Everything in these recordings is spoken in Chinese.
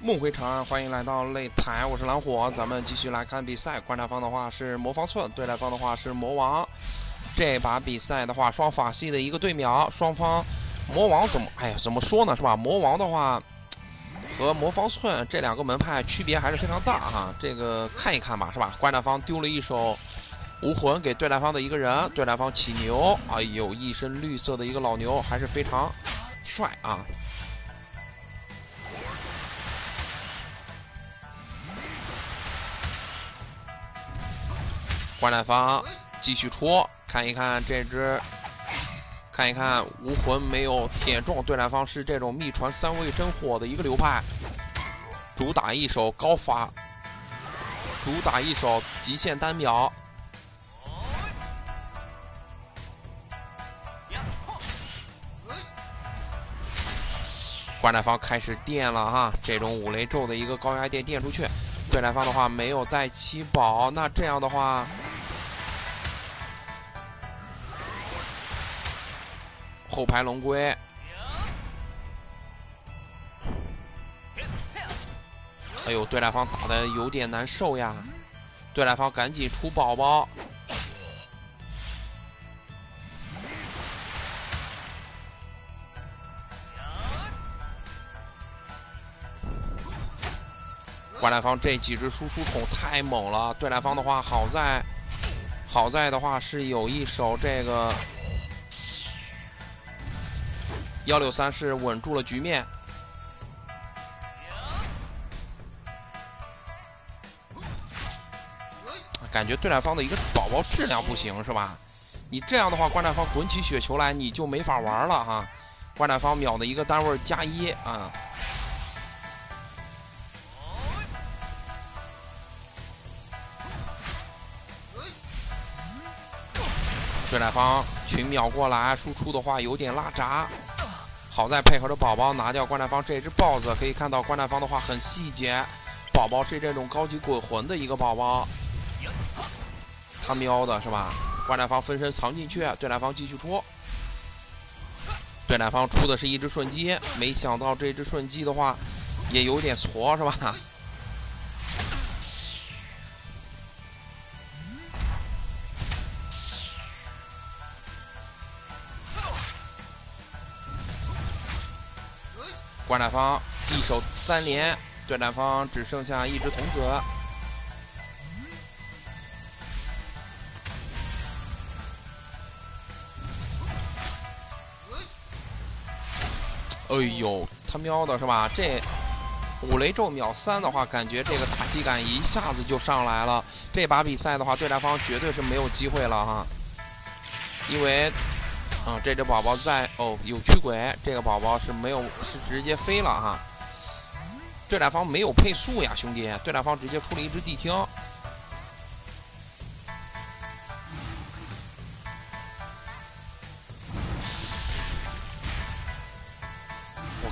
梦回长安，欢迎来到擂台，我是蓝火，咱们继续来看比赛。观察方的话是魔方寸，对战方的话是魔王。这把比赛的话，双法系的一个对秒，双方魔王怎么，哎呀，怎么说呢，是吧？魔王的话和魔方寸这两个门派区别还是非常大哈。这个看一看吧，是吧？观察方丢了一手无魂给对战方的一个人，对战方起牛，哎呦，一身绿色的一个老牛，还是非常帅啊。观战方继续戳，看一看这只，看一看无魂没有铁中。对战方是这种秘传三位真火的一个流派，主打一手高发，主打一手极限单秒。观战方开始电了哈，这种五雷咒的一个高压电电出去。对战方的话没有带七宝，那这样的话。后排龙龟，哎呦，对战方打的有点难受呀！对战方赶紧出宝宝，观战方这几只输出桶太猛了。对战方的话，好在好在的话是有一手这个。幺六三是稳住了局面，感觉对战方的一个宝宝质量不行是吧？你这样的话，观战方滚起雪球来，你就没法玩了哈。观战方秒的一个单位加一啊，对战方群秒过来，输出的话有点拉闸。好在配合着宝宝拿掉观战方这只 BOSS，可以看到观战方的话很细节。宝宝是这种高级鬼魂的一个宝宝，他喵的是吧？观战方分身藏进去，对战方继续出。对战方出的是一只瞬击，没想到这只瞬击的话也有点挫是吧？观战方一手三连，对战方只剩下一只童子。哎呦，他喵的是吧？这五雷咒秒三的话，感觉这个打击感一下子就上来了。这把比赛的话，对战方绝对是没有机会了哈，因为。啊，这只宝宝在哦，有驱鬼，这个宝宝是没有，是直接飞了哈。对战方没有配速呀，兄弟，对战方直接出了一只地听。我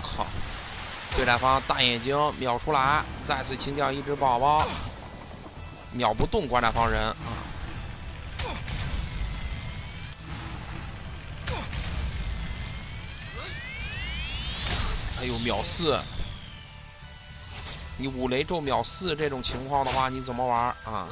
靠，对战方大眼睛秒出来，再次清掉一只宝宝，秒不动观战方人啊。哎呦秒四，你五雷咒秒四这种情况的话，你怎么玩啊？